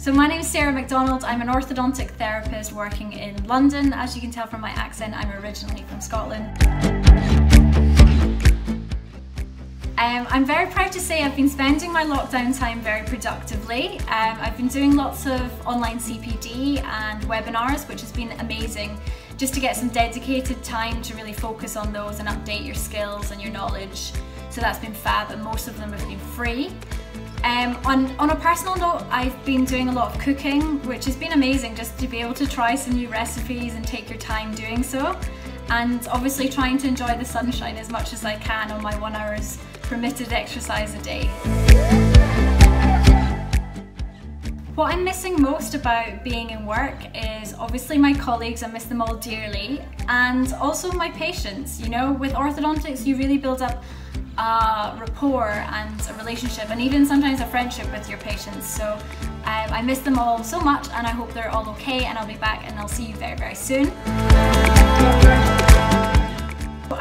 So my name is Sarah MacDonald. I'm an orthodontic therapist working in London. As you can tell from my accent, I'm originally from Scotland. Um, I'm very proud to say I've been spending my lockdown time very productively. Um, I've been doing lots of online CPD and webinars, which has been amazing, just to get some dedicated time to really focus on those and update your skills and your knowledge. So that's been fab, and most of them have been free. Um, on, on a personal note, I've been doing a lot of cooking, which has been amazing just to be able to try some new recipes and take your time doing so. And obviously trying to enjoy the sunshine as much as I can on my one hour's permitted exercise a day. What I'm missing most about being in work is obviously my colleagues, I miss them all dearly, and also my patients. You know, with orthodontics, you really build up a rapport and a relationship, and even sometimes a friendship with your patients. So um, I miss them all so much, and I hope they're all okay, and I'll be back and I'll see you very, very soon.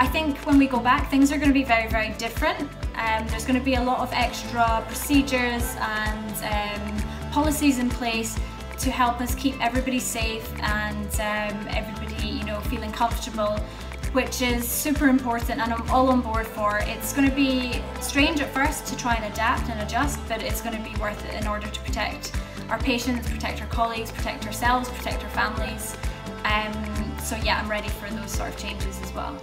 I think when we go back, things are going to be very, very different. Um, there's going to be a lot of extra procedures and um, policies in place to help us keep everybody safe and um, everybody, you know, feeling comfortable, which is super important and I'm all on board for. It's going to be strange at first to try and adapt and adjust, but it's going to be worth it in order to protect our patients, protect our colleagues, protect ourselves, protect our families. Um, so yeah, I'm ready for those sort of changes as well.